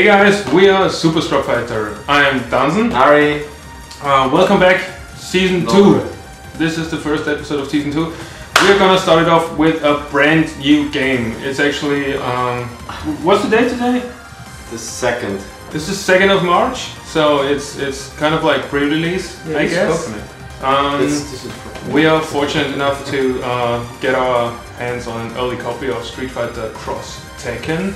Hey guys, we are Super Scrub Fighter. I am Dansen. Harry. Uh, welcome back, season Hello. two. This is the first episode of season two. We are gonna start it off with a brand new game. It's actually, um, what's the date today? The second. This is second of March, so it's it's kind of like pre-release, I guess. Um, This, this is we are fortunate enough to uh, get our hands on an early copy of Street Fighter Cross Tekken.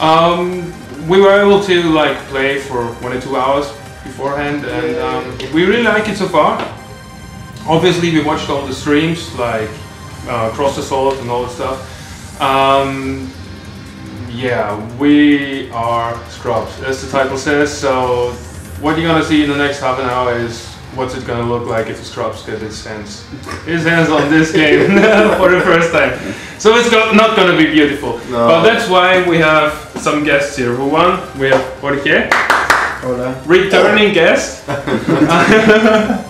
Um, we were able to like play for one or two hours beforehand, and um, we really like it so far. Obviously, we watched all the streams like uh, Cross Assault and all that stuff. Um, yeah, we are scrubs, as the title says. So, what you're gonna see in the next half an hour is what's it gonna look like if the scrubs get his hands, his hands on this game for the first time. So it's go- not gonna be beautiful. No. But that's why we have some guests here. Who one, We have Jorge, Hola. returning guest.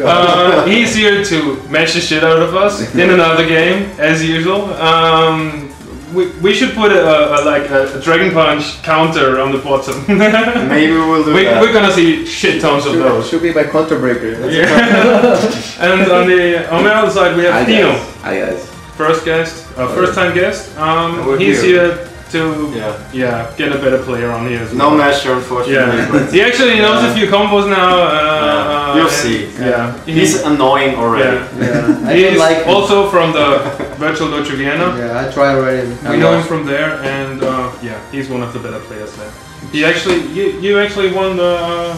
Uh, he's here to mash the shit out of us in another game, as usual. Um, we, we should put a, a like a, a Dragon Punch counter on the bottom. Maybe we'll do we, that. we're gonna see shit tons of Should, those. should be my counter breaker. That's Yeah. and on the on the other side we have Dino, guys. Hi guys. first guest, uh, first time guest. Um, he's here. here to Yeah. yeah get a better player on here. As No well. measure, unfortunately. Yeah, he actually knows a few combos now. Uh, Yeah. Uh, You'll see. Yeah, He's annoying already. yeah. yeah. I He don't is like him. also from the Virtual Dojo Vienna. Yeah, I try already. We know him from there, and uh, yeah, he's one of the better players there. He actually, you, you actually won the uh,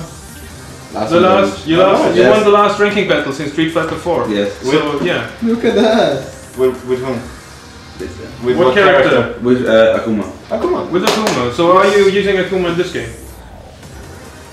Last the last, you last, you Yes. won the last ranking battle since Street Fighter 4. Yes. So yeah, Look at that. With, with whom? With what, character? With uh, Akuma. Oh, come on. With Akuma. So are you using Akuma in this game?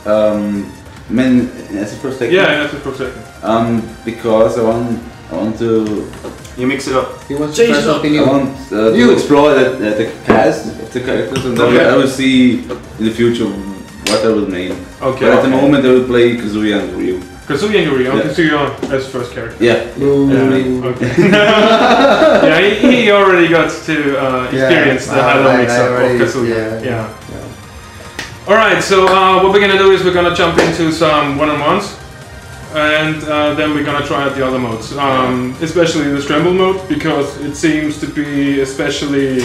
Um, men as a first second. Yeah, as for a second. Um, because I want I want to You mix it up. He wants Change to try it up. something I want uh, You. to explore the, the, the cast of the characters and then Okay. I will see in the future what I will name. Okay. But at the moment I will play Kazuya and Ryu. Kazuya and Yuri. Yeah. Kazuya as first character. Yeah. Blue, Yeah, okay. yeah he, he already got to uh, Yeah, experience the I- high I- mix up of already- Kazuya. yeah, yeah. Yeah. Alright, so uh, what we're gonna do is we're gonna jump into some one-on-ones and uh, then we're gonna try out the other modes, um, especially the scramble mode because it seems to be especially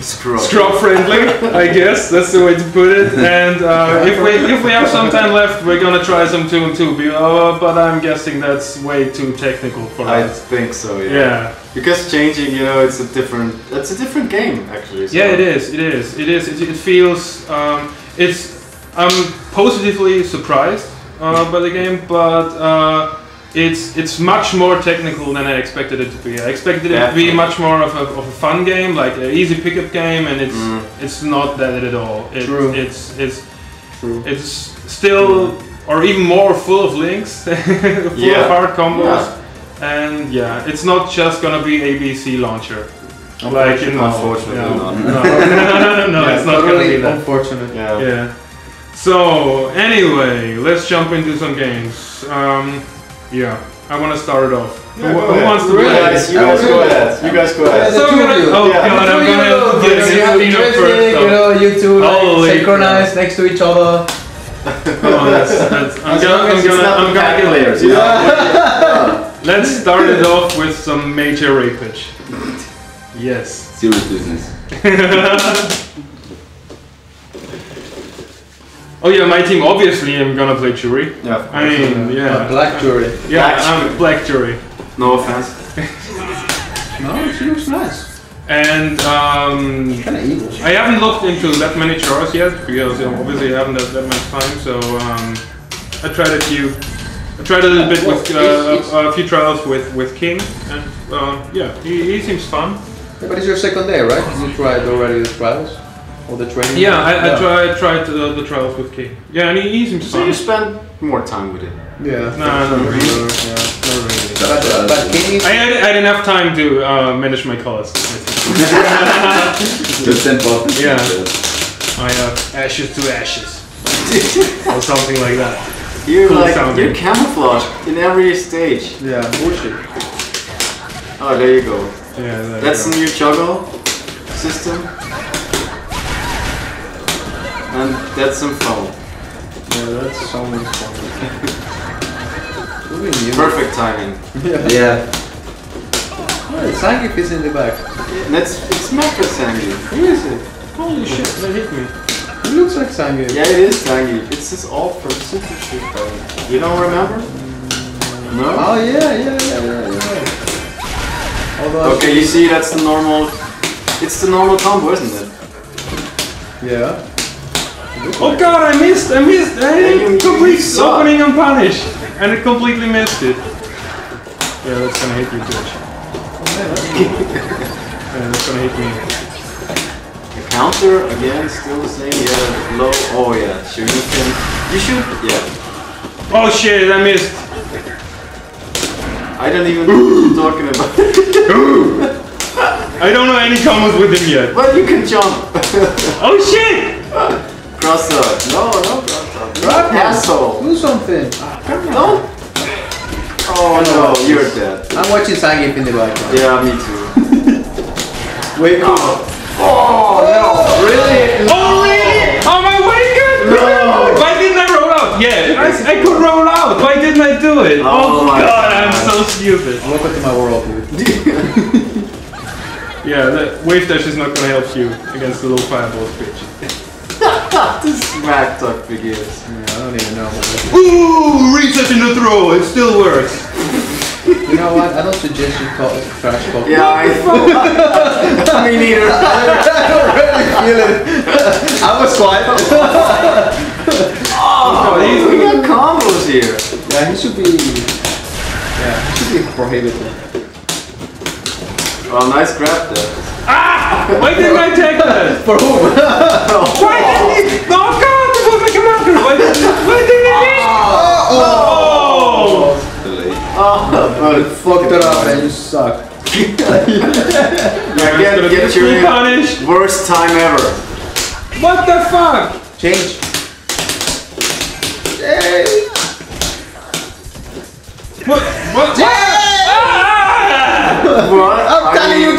Screw scrub friendly, I guess that's the way to put it. And uh, if we if we have some time left, we're gonna try some two and two. Uh, but I'm guessing that's way too technical for I us. I think so, yeah. Yeah, Because changing, you know, it's a different. It's a different game actually. so- yeah, it is. It is. It is. It, it feels. Um, it's. I'm positively surprised uh, by the game, but uh, it's it's much more technical than I expected it to be. I expected it to be much more of a, of a fun game, like an easy pickup game, and it's Mm. it's not that at all. It, True. It's it's True. it's still or even more full of links, full Yeah. of hard combos, and yeah, it's not just gonna be ABC launcher. Like in Unfortunately yeah. not. No, no, Yeah, it's not gonna be that. unfortunate. Yeah. Yeah. So anyway, let's jump into some games. Um, yeah, I want to start it off. Yeah, who, who wants to You do it? guys, you guys go ahead. You guys go ahead. So I'm gonna, oh Yeah. god, I'm gonna get Dino first. you know, you two like, Holy synchronized next to each other. Oh, that's, that's, I'm As gonna, long I'm gonna, not I'm gonna get players, there. Let's start it off with some major rapage. Yes. Serious business. Oh yeah, my team obviously I'm gonna play Juri. Yeah, of I mean, yeah. black Juri. Yeah, Black I'm Juri. Black Juri. No offense. No, she looks nice. And um, Kinda evil. I haven't looked into that many chars yet because you know, obviously I haven't had that much time. So um, I tried a few. I tried a little bit with uh, a, a few trials with with King, and uh, yeah, he, he seems fun. Yeah, but it's your second day, right? You tried already the trials? Or the training? Yeah, I, I tried tried the, the trials with King. Yeah, and he, he seems So fun. you spend more time with it. Yeah. No, not really. Yeah. Not really. But, but I had, I had enough time to uh, manage my colors. Just ten buttons. Yeah. I have ashes to ashes, or something like that. You're Cool like sounding. you're camouflaged in every stage. Yeah, bullshit. Oh, there you go. Yeah, That's you the new juggle system. And that's some fun. Yeah, that's someone's phone. Who is you? Perfect timing. Yeah. Oh, Zangief is in the back. And it's it's Mecha Sangi. Who is it? Holy shit, they hit me. He looks like Zangief. Yeah, it is Sangi. It's his alt from Super Street Fighter. You don't remember? No? Oh yeah, yeah, yeah, yeah, yeah. Although Okay, you see that's the normal it's the normal combo, isn't it? Yeah. Oh god, I missed, I missed, I Yeah, you- you complete suck. opening unpunished. And I completely missed it. Yeah, that's gonna hit you, bitch. yeah, that's gonna hit me. The counter again, still the same. Yeah, low. Oh yeah, sure you can. You should. Yeah. Oh shit, I missed. I don't even know what you're talking about. I don't know any combos with him yet. but you can jump. Oh shit! cross up. No, no cross up. Grab him. Asshole. Do something. Don't. Oh no, you're dead. I'm watching Zangief in the background. Yeah, me too. Wait. Oh no, really? Oh I out? Yeah, I, I could roll out. Why didn't I do it? Oh Oh, my god, God. I'm so stupid. Welcome to my world, dude. Yeah, the wave dash is not gonna help you against the low fireball bitch. this smack talk begins. Yeah, I don't even know. Ooh, reset in the throw. It still works. You know what? I don't suggest you call it trash talk. Yeah, I. me neither. I don't really feel it. I was quiet. Oh, we got combos here. Yeah, he should be. Yeah, he should be prohibited. Oh, nice grab there. Ah! Why didn't I take that? For whom? Why didn't he? Oh god, this was like a marker. Why didn't, why didn't he hit? Oh! Delay. Oh, but Fucked it up, and you suck. yeah, It's get, gonna get be your punished. worst time ever. What the fuck? Change.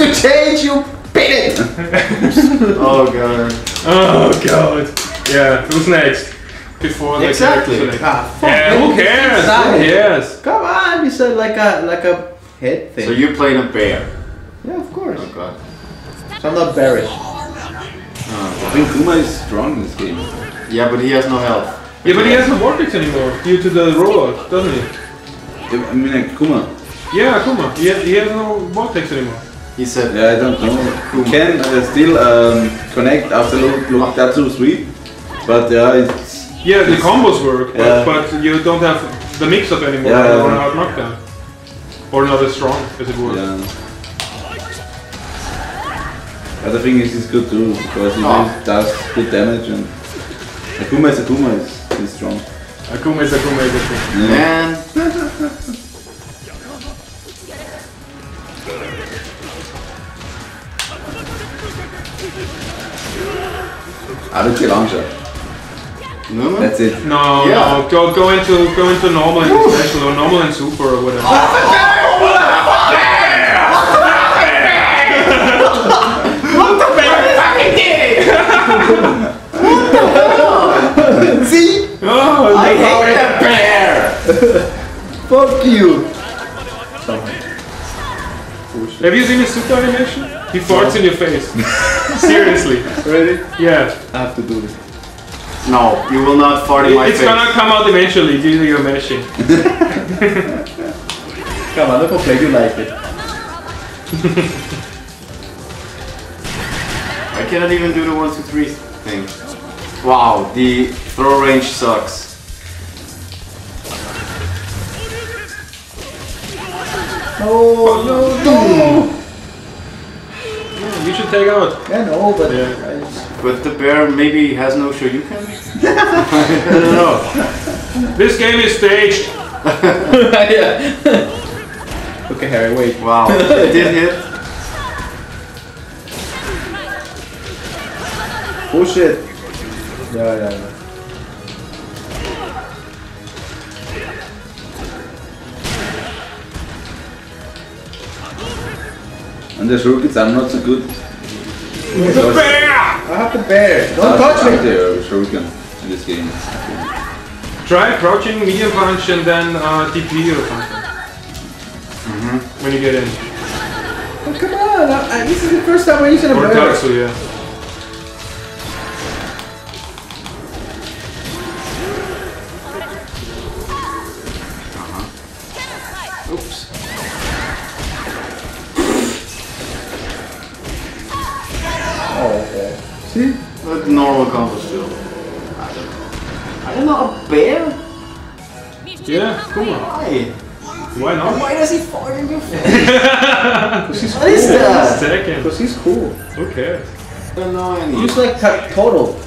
I telling mean- you to change, you bigot! Oh god. Oh god. Yeah, who's next? Before the Exactly. character select. Ah, fuck. Yeah, who cares? Who cares? Come on, you said like a like a head thing. So you're playing a bear. yeah, of course. Oh god. So I'm not bearish. I think Kuma is strong in this game. Yeah, but he has no health. Yeah, but he has no vortex anymore due to the rollout, doesn't he? I mean, like Kuma. Yeah, Kuma. He, has, he has no vortex anymore. He said, Yeah, I don't know. You can uh, still um, connect after look, look that's so sweet. But yeah, it's Yeah, the combos work, but, Yeah. but you don't have the mix-up anymore Yeah. or a hard knockdown. Or not as strong as it was. yeah. But the thing is, it's good too because it Oh. does good damage and Akuma is Akuma is, is strong. Akuma is Akuma is Akuma. Yeah. man. I would say long shot. No, no. That's it. No, Yeah. no, go go into go into normal and special or normal and super or whatever. Ah, what the fucking did What the hell? See? Oh, I hate that bear! Fuck you! Have you seen his super animation? He farts in your face. Seriously. Ready? Yeah. I have to do this. No, you will not fart in my It's face. gonna come out eventually due to your meshing. Come on, look how play you like it. I cannot even do the one, two, three thing. Wow, the throw range sucks. Oh no, no! Yeah, you should take out. I know, but Yeah. I But the bear maybe has no Shoryuken? I don't know. This game is staged. yeah. okay, Harry, wait. Wow, it did hit. Oh, Push it. Yeah, yeah, yeah. And the shurikens are not so good. The bear! I have the bear. Don't That's touch me. out there, Shuriken in this game. Try crouching, medium punch, and then uh, DP or something. Mm-hmm. When you get in. Oh, come on. I, I, this is the first time I'm using a Or bear. Tatsu, yeah. Don't know any. Like ta- total.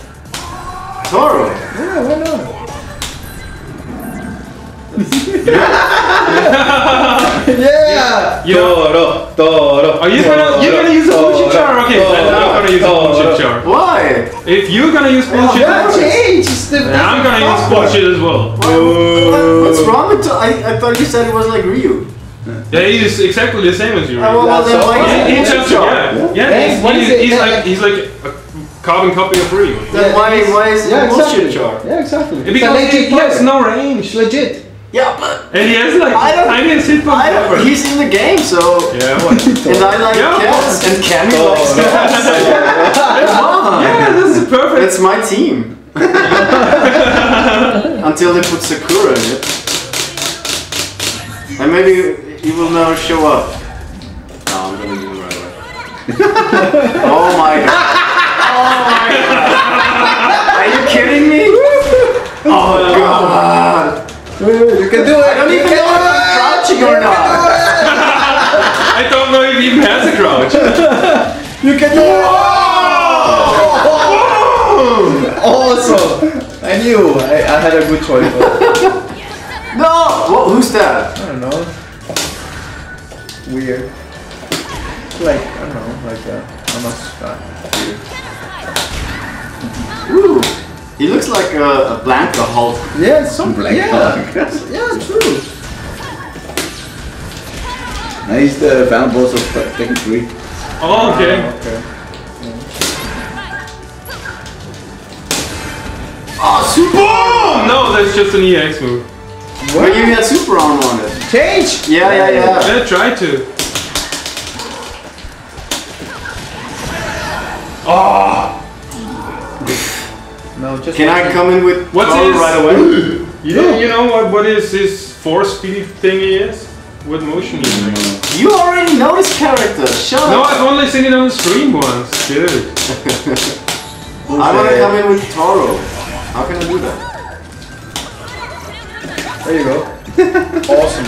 Toro! Yeah, why not? yeah! You know, Toro, Toro. are you gonna you're gonna use a bullshit char? Okay, I'm not gonna use a bullshit char. Why? If you're gonna use bullshit, Yeah, char, change! It's I'm gonna use bullshit as well. What- What's wrong with To- I, I thought you said it was like Ryu. Yeah, he's exactly the same as you. Oh, well, That's so why funny. is He- he's just char? yeah, yeah. Hey, he's, what is he's, he's like he's like a carbon copy of Ryu. Then why, why is Yeah, a bullshit exactly. char? Yeah, exactly. It's Because legit he has no range, legit. Yeah, but and he has like I don't- tiniest hitbox I ever. don't, he's in the game, so... Yeah, what? And I like Yeah, cats, and Cammy Oh, likes no. cats. Come on! yeah, this is perfect. That's my team. Until they put Sakura in it. And maybe he will never show up. No, I'm gonna do it right away. oh my god. Oh. Are you kidding me? Oh god. You can do it! I don't even know if I'm crouching or not. I don't know if he even has a crouch. You can do it! Awesome! I knew I, I had a good choice. No! What, who's that? I don't know. Weird. Like, I don't know, like uh, I'm not weird. Ooh. He looks like a, a Blanca Hulk. Yeah, some Black yeah. Hulk. yeah, true. Now he's the final boss of Tekken 3. Oh, okay. Ah, okay. Oh, super! Oh no, that's just an EX move. But you had super armor on it. Change! Yeah, yeah, yeah. Yeah, try to. Ah! No, just Can I come in with What's Toro his- right away? You know, you know what? What is his force speed thingy is? What motion he's making? You already know this character. Shut No, up. I've only seen it on the stream once. Dude. I want to come in with Toro. How can I do that? There you go. awesome.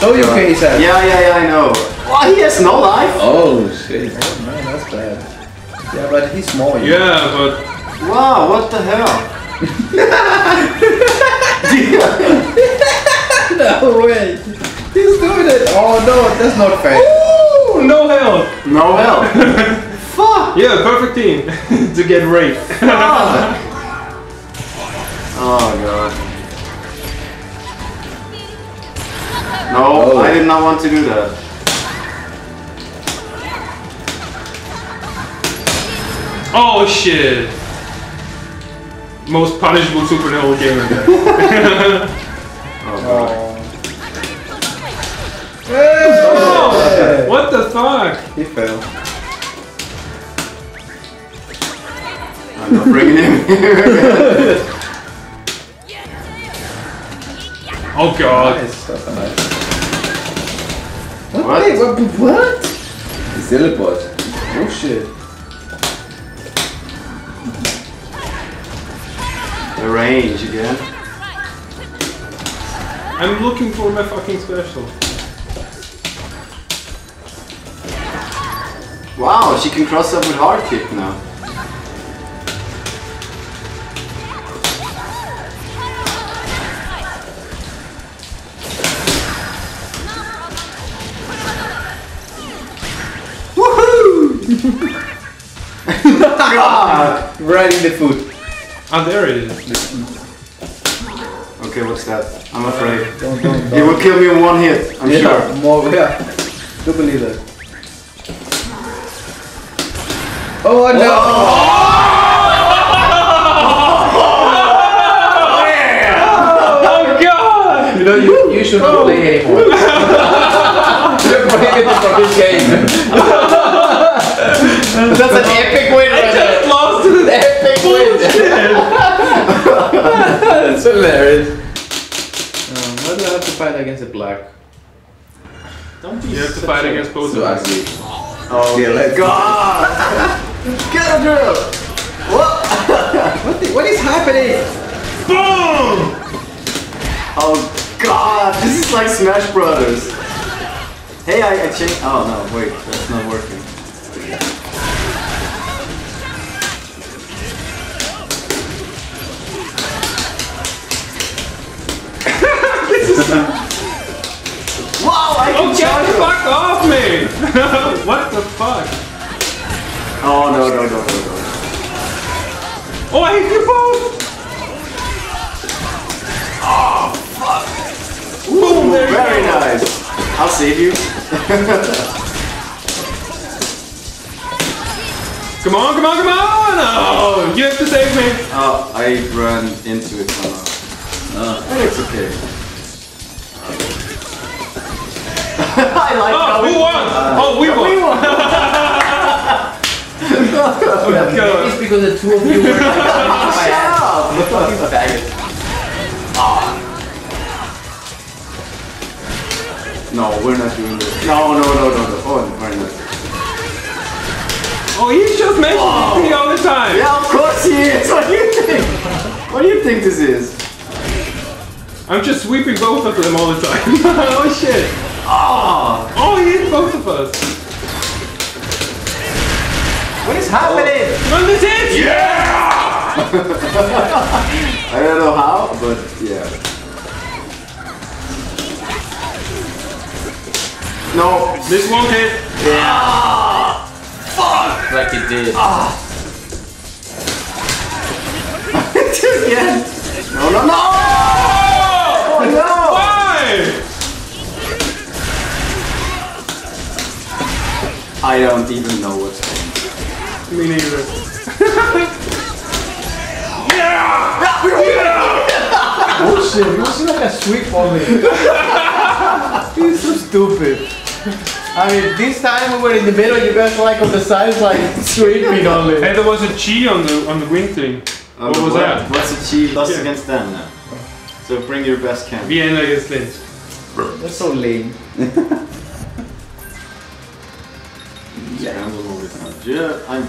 So you can say. Yeah, yeah, yeah, I know. Why he has no life? Oh shit. Oh Man, that's bad. Yeah, but he's small. you know. Yeah, but Wow, what the hell? No way. He's doing it. Oh no, that's not fair. Ooh, no health. no help. Fuck. Yeah, perfect team to get raped. Oh god. No, Oh. I did not want to do that. oh shit. Most punishable super level game in there. Oh god. Oh, what the fuck? He fell. I'm not bringing him here. Oh god. Nice. Nice. What? What? Wait, what? What? He's still a. Oh shit. Range again. I'm looking for my fucking special. Wow, she can cross up with hard kick now. Woohoo! God! Right in the foot. Ah, there it is. Okay, what's that? I'm afraid. Don't, don't, don't. He will kill me in one hit, I'm yeah, sure. More, yeah, do believe it. Oh no! Oh! You know, you, you should not oh. play anymore. You're prohibited from this game. That's an epic. Hilarious. Um, why do I have to fight against a black? Don't be You have to fight a- against both So of us. ugly. Oh Yeah, let's- God! Get a girl! What? What, the- what is happening? Boom! Oh God! This is like Smash Brothers. Hey, I, I changed. Oh no, wait, that's not working. what the fuck? Oh no no no no no. Oh, I hit you both! Oh, Boom, there you Very nice. I'll save you. Come on, come on, come on! Oh, you have to save me. Oh, I ran into it somehow. But it's okay. I like Oh, how who it- won? oh, we won. We won. Oh, God. It's because the two of you were Shut up! fucking faggots. No, we're not doing this. No, no, no, no, no. Oh, very nice. Oh, he's just mentioning me all the time. Yeah, of course he is. What do you think? What do you think this is? I'm just sweeping both of them all the time. oh shit. Of us. What is happening? Run this hit! Yeah! I don't know how, but yeah. No. This won't hit. Yeah. Ah, fuck! Like it did. Again. No, no, no! I don't even know what's going on. Me neither. yeah! Oh shit, you seem like a sweep on me. He's so stupid. I mean, this time we were in the middle, you guys were like on the sides, like sweeping only. Hey, there was a a G on the on the green thing. Oh, what was that? What's the chi? Lost Yeah. against them now. So bring your best can. Vienna against Linz. That's so lame. Yeah, I'm all the time. Yeah, I'm.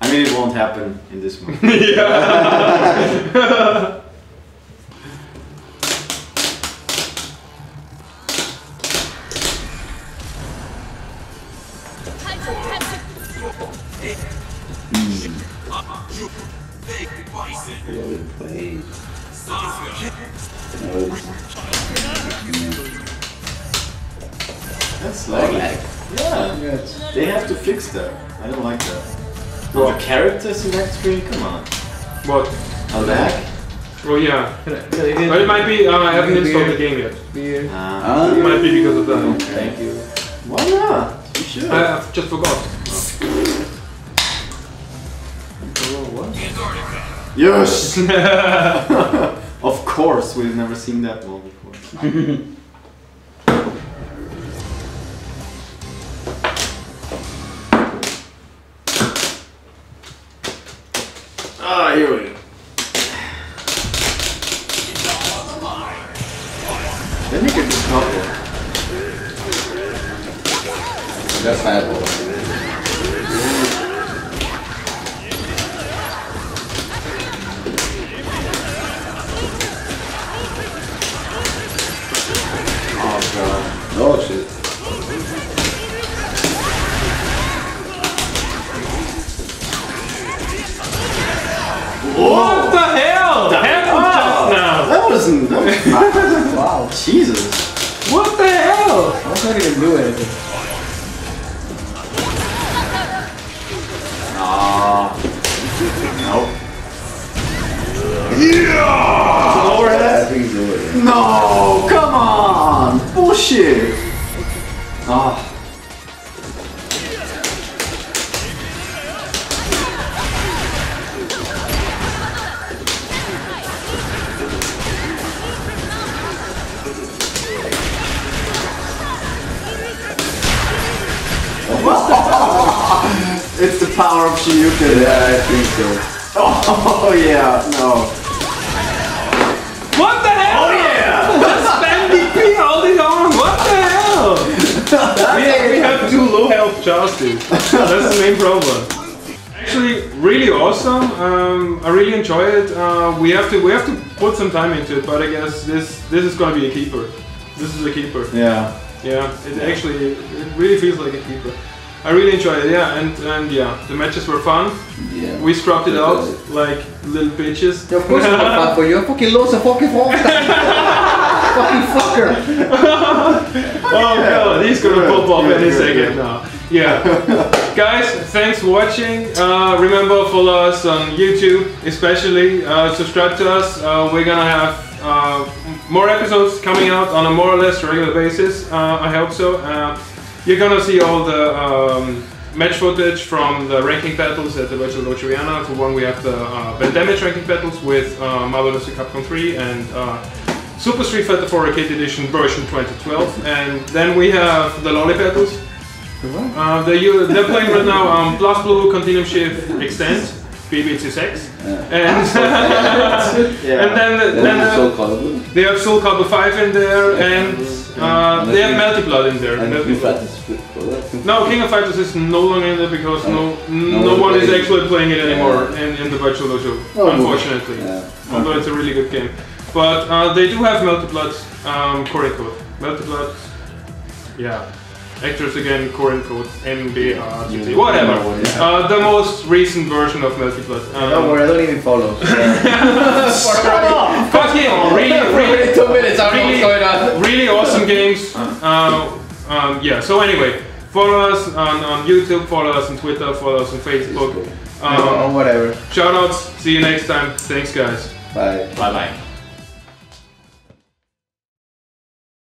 I mean, it won't happen in this one. That's characters in that screen, come on. What? A lag? Oh yeah. But But it might be. Uh, I haven't installed the game yet. Beer. Ah, It might be because of that. Thank you. why not? You should. I I've just forgot. yes! of course, we've never seen that one before. Wow. Jesus. What the hell? I was not even do anything. Ah. Nope. I think it's over. yeah. No, come on! Bullshit! Ah. Power. Yeah, I think so. Oh yeah, no. What the hell? Oh yeah! Spam DP holding on. What the hell? we, we have two low health Justice. That's the main problem. Actually, really awesome. Um, I really enjoy it. Uh, we have to we have to put some time into it, but I guess this this is gonna be a keeper. This is a keeper. Yeah. Yeah, it actually it really feels like a keeper. I really enjoyed it. Yeah, and and yeah, the matches were fun. Yeah. We scrubbed it out like little bitches. Yeah, of course it's not fun for you. I fucking lost a fucking fuck. fucking fucker. Oh god, he's gonna pop off any second now. Yeah. Guys, thanks for watching. Uh, remember, follow us on YouTube, especially. Uh, subscribe to us. Uh, we're gonna have uh, more episodes coming out on a more or less regular basis. Uh, I hope so. You're gonna see all the um, match footage from the ranking battles at the Virtual Dojo For one, we have the uh, Damage ranking battles with uh, Marvel vs. Capcom 3 and uh, Super Street Fighter 4 Arcade Edition version 2012. And then we have the Lolly battles. Uh, they're, they're playing right now um, BlazBlue Continuum Shift Extend, BB26. And, and then, Then then uh, they have Soul Calibur 5 in there and uh, they have Melty Blood in there. And King Blood. Fighters fit for that. No, King of Fighters is no longer in there because no no, one is actually playing it anymore in, in the virtual dojo, unfortunately. Yeah. Although it's a really good game. But uh, they do have Melty Blood um, Core code. Melty Blood, yeah. Actress Again, Core code, MBRTT, whatever. Uh, the most recent version of Melty Blood. Um, Don't worry, I don't even follow. Fuck him! Really, really, Two minutes, I don't know what's going on. really awesome games. Uh, um, yeah. So anyway, follow us on, on YouTube, follow us on Twitter, follow us on Facebook. Or Um, whatever. shout outs. See you next time. Thanks, guys. Bye. Bye bye.